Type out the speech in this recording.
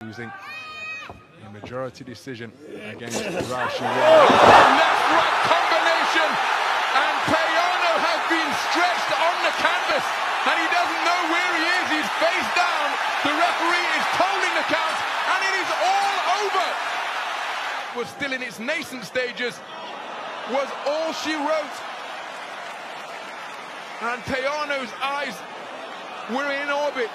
Losing a majority decision against Rau'shee. Left right combination, and Payano has been stretched on the canvas, and he doesn't know where he is. He's face down. The referee is holding the count, and it is all over. Was still in its nascent stages. Was all she wrote. And Payano's eyes were in orbit.